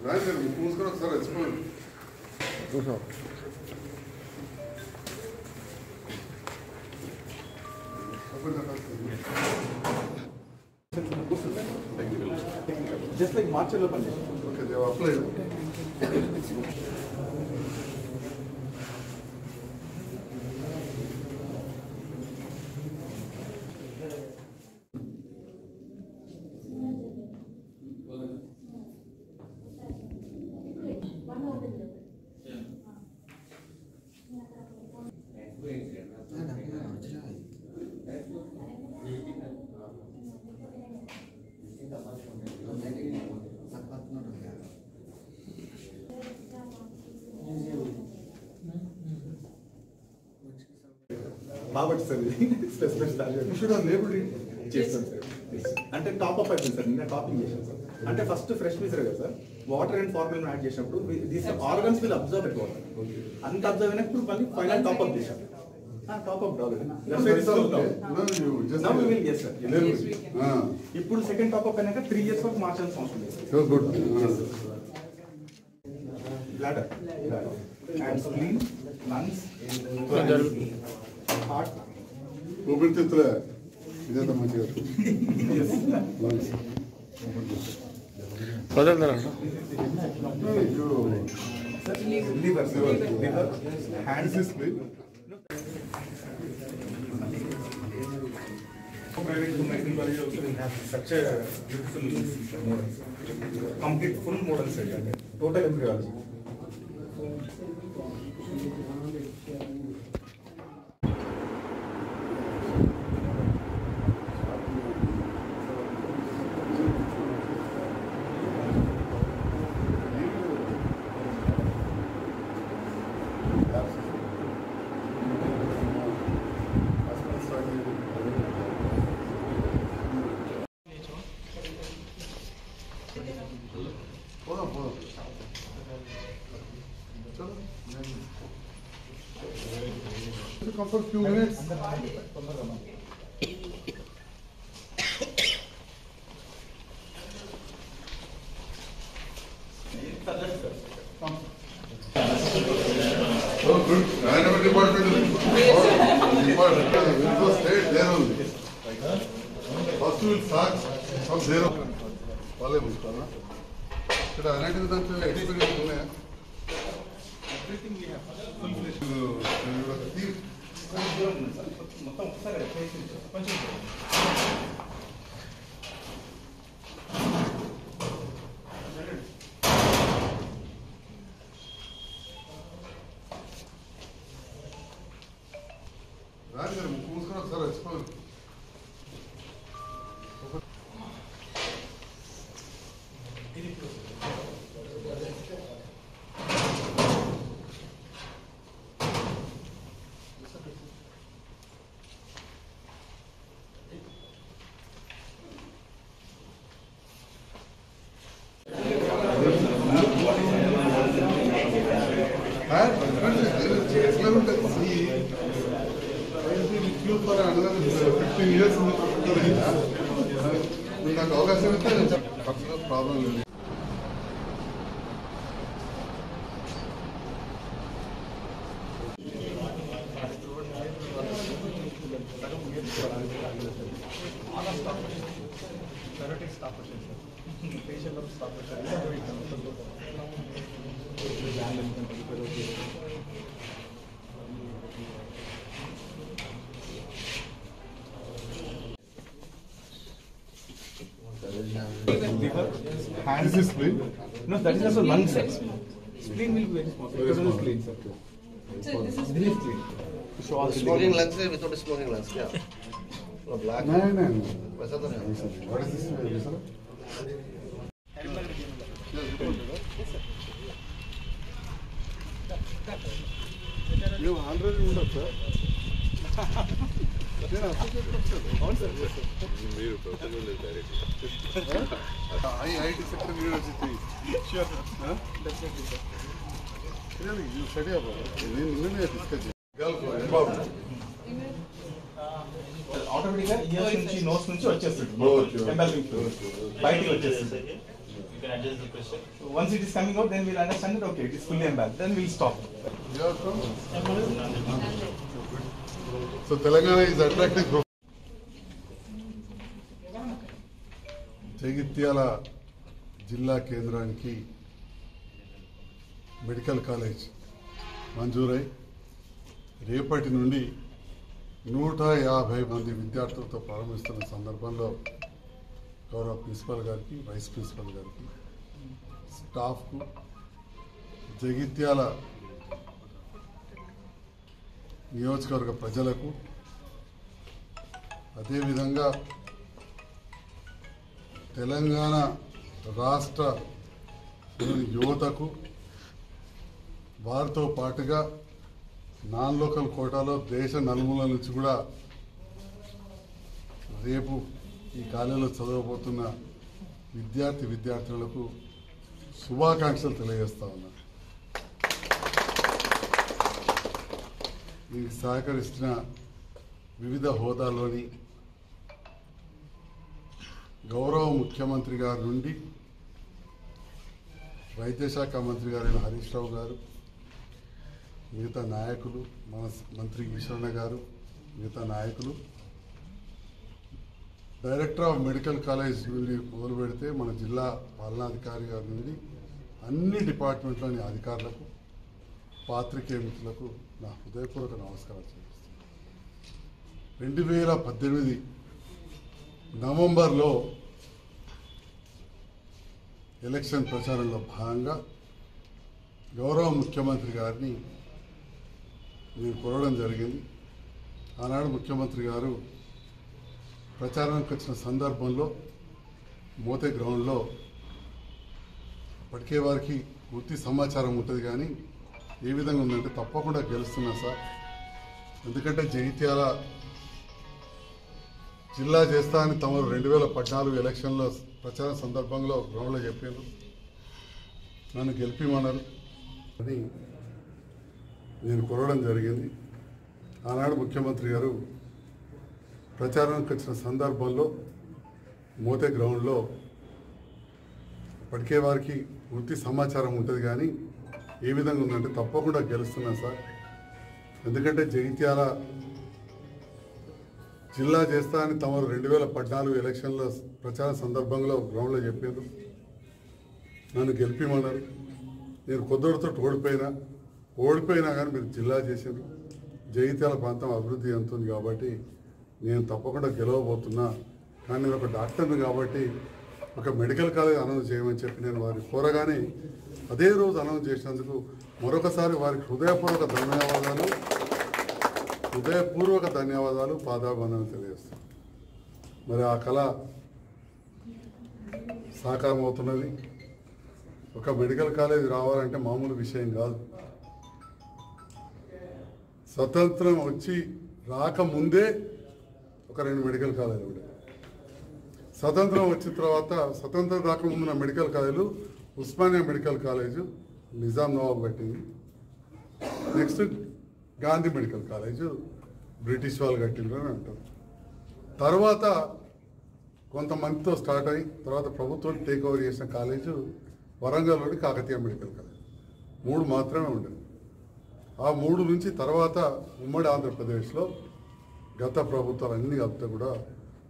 Знаете, мускулатура, это just like March ಎಲ್ಲ Okay, they they applied Thank you. బాగా sir specific చేస్తాం sir. అంటే టాప్ అప్ అయిపోయింది సార్ నిన్న టాపింగ్ చేసాం సార్. అంటే ఫస్ట్ ఫ్రెష్ మిసర్ కదా sir water and formal add చేసినప్పుడు these organs will observe water అంత అబ్జర్వ్ అయినప్పుడు మళ్ళీ final top up top up ఇప్పుడు సెకండ్ టాప్ అప్ అయినాక త్రీ ఇయర్స్ వరకు మార్చాల్సిన అవసరం లేదు gall bladder and spleen lungs ಪೂಬಿಡ್ತಿತ್ರ ಇದೇ ತಮ್ಮ ಬದಲ್ದಾರ such a beautiful model complete full model set total embryology Comfort few minutes Oh, good. Dynamic department. Department. It was state there only. First we will start from zero. వాళ్ళే చూసుకోవాలా ఇక్కడ అలాంటివి దాంట్లో experience ఉన్నాయా このドラムのさ、最も下がるペーるでしょ。Hands. This is spleen? No, that is also lungs, sir. Spleen will be very small. Very It will small. be clean, sir. This is clean. Smoking lens? Smoking lungs, without smoking lens? yeah. No, black. No, no, no. What is this? ನೀವು already ಉಂಡತ್ತೆ Really, you university sure definitely sir ಸರಿ ಅಪ್ಪ ನೀನು ನಿನ್ನೆ discuss IT sector university sure sir definitely sir Really, you study about it. నేను నిన్ననే discuss చేయాలి ఆటోమేటిక్గా ఇయర్స్ నుంచి నోట్స్ నుంచి వచ్చేస్తుంది Okay, okay. ఎంబెల్లింగ్ బయటికి వచ్చేస్తుంది You can adjust the pressure. Once it is coming out then will understand it okay it is fully embalm then will stop so Telangana is attractive Jagtial జిల్లా కేంద్రానికి medical college మంజూరై రేపటి నుండి నూట యాభై మంది విద్యార్థులతో ప్రారంభిస్తున్న సందర్భంలో గౌరవ ప్రిన్సిపల్ గారికి వైస్ ప్రిన్సిపల్ గారికి స్టాఫ్కు జగిత్యాల నియోజకవర్గ ప్రజలకు అదేవిధంగా తెలంగాణ రాష్ట్ర యువతకు వారితో పాటుగా నాన్ లోకల్ కోటాలో దేశ నలుమూల నుంచి కూడా రేపు ఈ కాలేజీలో చదవబోతున్న విద్యార్థి విద్యార్థులకు శుభాకాంక్షలు తెలియజేస్తా ఉన్నా. దీనికి సహకరిస్తున్న వివిధ హోదాలోని గౌరవ ముఖ్యమంత్రి గారి నుండి వైద్య శాఖ మంత్రి గారైన హరీష్ రావు గారు మిగతా నాయకులు మన మంత్రి ఈశ్వరణ గారు మిగతా నాయకులు. డైరెక్టర్ ఆఫ్ మెడికల్ కాలేజ్ నుండి మొదలు పెడితే మన జిల్లా పాలనాధికారి గారి నుండి అన్ని డిపార్ట్మెంట్లోని అధికారులకు పాత్రికేయ మిత్రులకు నా హృదయపూర్వక నమస్కారం చేస్తున్నాను రెండు వేల పద్దెనిమిది నవంబర్లో ఎలక్షన్ ప్రచారంలో భాగంగా గౌరవ ముఖ్యమంత్రి గారిని నేను కొనడం జరిగింది. ఆనాడు ముఖ్యమంత్రి గారు ప్రచారానికి వచ్చిన సందర్భంలో మోతే గ్రౌండ్లో పడికే వారికి పూర్తి సమాచారం ఉంటుంది కానీ ఏ విధంగా ఉందంటే తప్పకుండా గెలుస్తున్నా సార్. ఎందుకంటే జగిత్యాల జిల్లా చేస్తా అని తమరు రెండు వేల పద్నాలుగు ఎలక్షన్లో ప్రచారం సందర్భంలో గ్రౌండ్లో చెప్పారు నన్ను గెలిపిమన్నారు. అని నేను కోరడం జరిగింది. ఆనాడు ముఖ్యమంత్రి గారు ప్రచారానికి వచ్చిన సందర్భంలో మోతే గ్రౌండ్లో ఇప్పటికే వారికి పూర్తి సమాచారం ఉంటుంది కానీ ఏ విధంగా ఉందంటే తప్పకుండా గెలుస్తున్నా సార్. ఎందుకంటే జగిత్యాల జిల్లా చేస్తా అని తమరు రెండు వేల పద్నాలుగు ఎలక్షన్ల ప్రచార సందర్భంలో గ్రౌండ్లో చెప్పారు. నన్ను గెలిపిమన్నారు. నేను కొద్దితో ఓడిపోయినా. ఓడిపోయినా కానీ మీరు జిల్లా చేశారు. జగిత్యాల ప్రాంతం అభివృద్ధి చెందుతుంది కాబట్టి నేను తప్పకుండా గెలవబోతున్నా. కానీ నేను ఒక డాక్టర్ని కాబట్టి ఒక మెడికల్ కాలేజ్ అనౌన్స్ చేయమని చెప్పి నేను వారిని కోరగానే అదే రోజు అనౌన్స్ చేసినందుకు మరొకసారి వారికి హృదయపూర్వక ధన్యవాదాలు. హృదయపూర్వక ధన్యవాదాలు. పాదాభివందనం తెలియజేస్తాను మరి ఆ కళ సాకారం అవుతున్నది ఒక మెడికల్ కాలేజ్ రావాలంటే మామూలు విషయం కాదు. స్వతంత్రం వచ్చి రాకముందే ఒక రెండు మెడికల్ కాలేజీలు ఉండే. స్వతంత్రం వచ్చిన తర్వాత స్వతంత్రం రాకముందున్న మెడికల్ కాలేజీలు ఉస్మానియా మెడికల్ కాలేజు నిజాం నవాబ్ కట్టింది. Next Gandhi medical college British వాళ్ళు కట్టిండ్రు అని అంటారు. తర్వాత కొంతమందితో స్టార్ట్ అయ్యి తర్వాత ప్రభుత్వం టేక్ ఓవర్ చేసిన కాలేజు వరంగల్లోని కాకతీయ మెడికల్ కాలేజ్. మూడు మాత్రమే ఉండేది ఆ మూడు నుంచి తర్వాత ఉమ్మడి ఆంధ్రప్రదేశ్లో గత ప్రభుత్వాలు అన్ని కలిపితే కూడా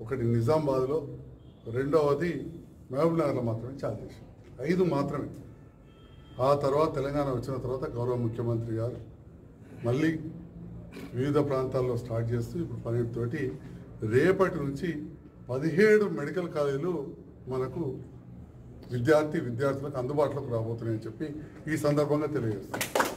ఒకటి నిజామాబాద్లో రెండవది మహబూబ్నగర్లో మాత్రమే చాలు చేశారు. ఐదు మాత్రమే. ఆ తర్వాత తెలంగాణ వచ్చిన తర్వాత గౌరవ ముఖ్యమంత్రి గారు మళ్ళీ వివిధ ప్రాంతాల్లో స్టార్ట్ చేస్తూ ఇప్పుడు పన్నెండుతోటి రేపటి నుంచి పదిహేడు మెడికల్ కాలేజీలు మనకు విద్యార్థి విద్యార్థులకు అందుబాటులోకి రాబోతున్నాయని చెప్పి ఈ సందర్భంగా తెలియజేస్తాను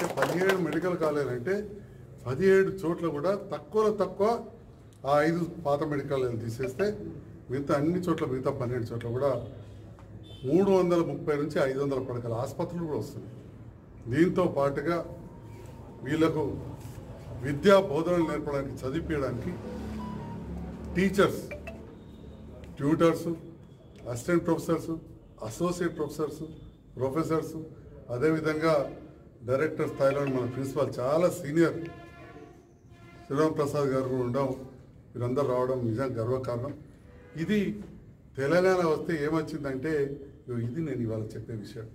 అంటే పదిహేడు మెడికల్ కాలేజీలు అంటే పదిహేడు చోట్ల కూడా తక్కువలో తక్కువ ఆ ఐదు పాత మెడికల్ తీసేస్తే మిగతా అన్ని చోట్ల మిగతా పన్నెండు చోట్ల కూడా మూడు వందల ముప్పై నుంచి ఐదు వందల పడకల ఆసుపత్రులు కూడా వస్తున్నాయి. దీంతో పాటుగా వీళ్ళకు విద్యా బోధనలు నేర్పడానికి చదివించడానికి teachers tutors assistant professors associate professors professors అదేవిధంగా డైరెక్టర్ స్థాయిలో మన ప్రిన్సిపాల్ చాలా సీనియర్. శ్రీరామ్ ప్రసాద్ గారు కూడా ఉండడం వీరందరూ రావడం నిజంగా గర్వకారణం. ఇది తెలంగాణ వస్తే ఏమొచ్చిందంటే ఇది నేను ఇవాళ చెప్పే విషయం.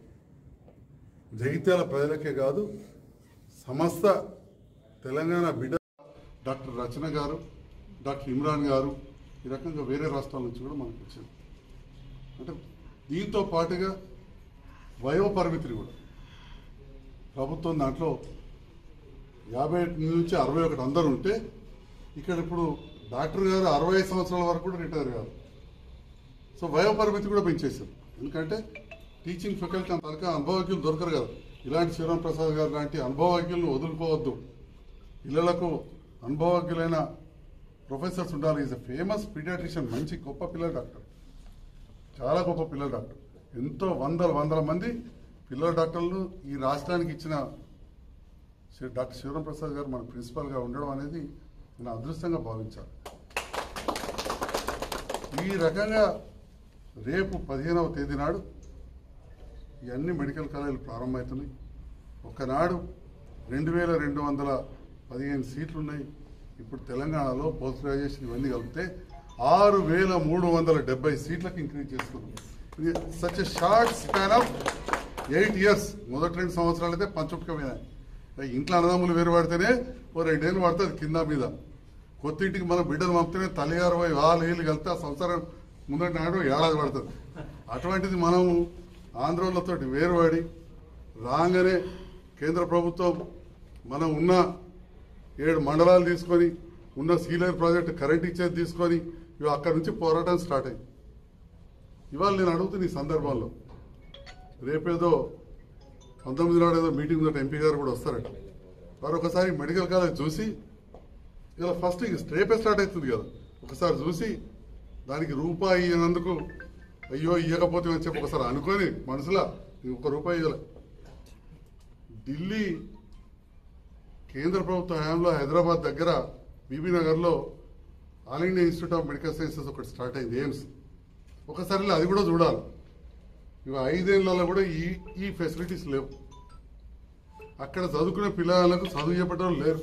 జగిత్యాల ప్రజలకే కాదు సమస్త తెలంగాణ బిడ్డ డాక్టర్ రచన గారు డాక్టర్ ఇమ్రాన్ గారు ఈ రకంగా వేరే రాష్ట్రాల నుంచి కూడా మనకు వచ్చింది అంటే దీంతో పాటుగా వయో కూడా ప్రభుత్వం దాంట్లో యాభై నుంచి అరవై ఒకటి అందరు ఉంటే ఇక్కడ ఇప్పుడు డాక్టర్ గారు అరవై సంవత్సరాల వరకు కూడా రిటైర్ కాదు. సో వయోపరిమితి కూడా పెంచేశారు. ఎందుకంటే టీచింగ్ ఫ్యాకల్టీ అంత అనుభవజ్ఞులు దొరకరు కదా. ఇలాంటి శ్రీరామ్ ప్రసాద్ గారు లాంటి అనుభవజ్ఞులను వదులుకోవద్దు. పిల్లలకు అనుభవజ్ఞులైన ప్రొఫెసర్స్ ఉండాలి. ఈజ్ అ ఫేమస్ పీడియాట్రిషియన్ మంచి గొప్ప పిల్లల డాక్టర్. చాలా గొప్ప పిల్లల డాక్టర్. ఎంతో వందల వందల మంది పిల్లల డాక్టర్లు ఈ రాష్ట్రానికి ఇచ్చిన డాక్టర్ శివరాం ప్రసాద్ గారు మన ప్రిన్సిపాల్గా ఉండడం అనేది నేను అదృష్టంగా భావించాలి. ఈ రకంగా రేపు పదిహేనవ తేదీ నాడు ఇవన్నీ మెడికల్ కాలేజీలు ప్రారంభమవుతున్నాయి. ఒకనాడు రెండు వేల రెండు వందల పదిహేను సీట్లు ఉన్నాయి. ఇప్పుడు తెలంగాణలో పోస్ట్ గ్రాడ్యుయేషన్ ఇవన్నీ కలిపితే ఆరు వేల మూడు వందల డెబ్బై సీట్లకు ఇంక్రీజ్ చేసుకున్నాం. ఇది such short span of eight years మొదటి రెండు సంవత్సరాలు అయితే పంచుకపోయినాయి ఇంట్లో అన్నదమ్ములు వేరు పడితేనే ఓ రెండేళ్ళు పడుతుంది కింద మీద. కొత్త ఇంటికి మనం బిడ్డలు పంపితేనే తల్లి అరవై వాళ్ళు ఏళ్ళు కలిపి ఆ సంవత్సరం ముందటి నాడు ఏడాది పడుతుంది. అటువంటిది మనము ఆంధ్రోళ్ళతో వేరుపడి రాగానే కేంద్ర ప్రభుత్వం మనం ఉన్న ఏడు మండలాలు తీసుకొని ఉన్న సీలర్ ప్రాజెక్ట్ కరెంట్ ఇచ్చేది తీసుకొని ఇవి అక్కడి నుంచి పోరాటం స్టార్ట్ అయింది. ఇవాళ నేను అడుగుతున్న ఈ సందర్భంలో రేపేదో పంతొమ్మిది నాడు ఏదో మీటింగ్ ఉందట ఎంపీ గారు కూడా వస్తారట. వారు ఒకసారి మెడికల్ కాలేజ్ చూసి ఇలా ఫస్ట్ ఇంక రేపే స్టార్ట్ అవుతుంది కదా. ఒకసారి చూసి దానికి రూపాయి ఇవ్వనందుకు అయ్యో ఇవ్వకపోతే అని చెప్పి ఒకసారి అనుకొని మనసులో ఒక రూపాయి ఇవ్వలే ఢిల్లీ కేంద్ర ప్రభుత్వ హయాంలో హైదరాబాద్ దగ్గర బీబీ నగర్లో All India Institute of Medical Sciences ఒకటి స్టార్ట్ అయింది ఎయిమ్స్. ఒకసారి అది కూడా చూడాలి. ఇవి ఐదేళ్ళలో కూడా ఈ ఈ ఫెసిలిటీస్ లేవు. అక్కడ చదువుకునే పిల్లలకు చదువు చెప్పడం లేరు.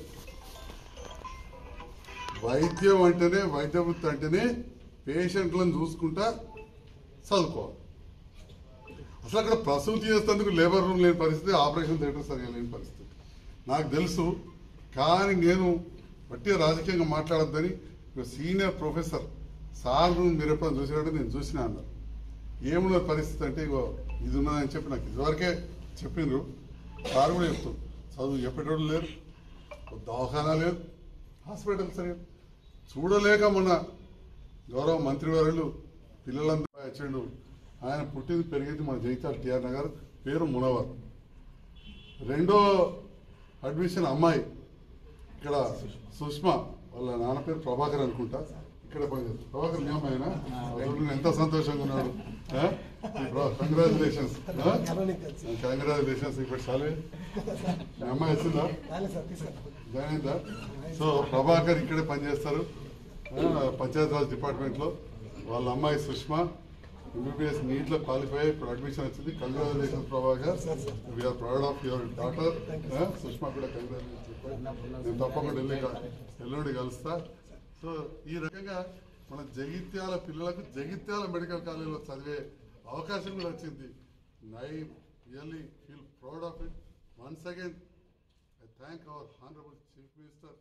వైద్యం అంటేనే వైద్య వృత్తి అంటేనే పేషెంట్లను చూసుకుంటా చదువుకోవాలి. అసలు అక్కడ ప్రసూతి చేసేందుకు లేబర్ రూమ్ లేని పరిస్థితి ఆపరేషన్ థియేటర్ సరిగా లేని పరిస్థితి. నాకు తెలుసు కానీ నేను బట్టి రాజకీయంగా మాట్లాడొద్దని సీనియర్ ప్రొఫెసర్ సార్ మీరు ఎప్పుడైనా చూసినట్టు నేను చూసినా అన్నారు. ఏమున్న పరిస్థితి అంటే ఇగో ఇది ఉన్నదని చెప్పి నాకు ఇదివరకే చెప్పిండ్రు. సార్ కూడా చెప్తాం చదువు చెప్పేటోళ్ళు లేరు దవాఖానా లేదు హాస్పిటల్ సరే చూడలేక మన గౌరవ మంత్రివర్యులు పిల్లలందరూ వచ్చాడు ఆయన పుట్టింది పెరిగింది మన జైతాల్ టిఆర్ నగర్ పేరు మునవర్. రెండో అడ్మిషన్ అమ్మాయి ఇక్కడ సుష్మా వాళ్ళ నాన్న పేరు ప్రభాకర్ అనుకుంటా. ఇక్కడ పనిచేస్తుంది. ప్రభాకర్ మీ అమ్మాయినా? ఎంత సంతోషంగా ఉన్నాడు. కంగ్రాచులేషన్స్ కంగ్రాచులేషన్స్ ఇప్పుడు చాలే మీ అమ్మాయి వచ్చిందా జాయిన్ అయిందా సో ప్రభాకర్ ఇక్కడే పనిచేస్తారు పంచాయతీరాజ్ డిపార్ట్మెంట్లో వాళ్ళ అమ్మాయి సుష్మా ఎంబీబీఎస్ నీట్లో క్వాలిఫై ఇప్పుడు అడ్మిషన్ వచ్చింది. Congratulation Prabhakar we are proud of your daughter Sushma కూడా కంగ్రాచులేషన్ నేను తప్పకుండా వెళ్ళి ఎల్లుండి కలుస్తా. సో ఈ రకంగా మన జగిత్యాల పిల్లలకు జగిత్యాల మెడికల్ కాలేజీలో చదివే అవకాశం కూడా వచ్చింది. I really feel proud of it once again I thank our honourable chief minister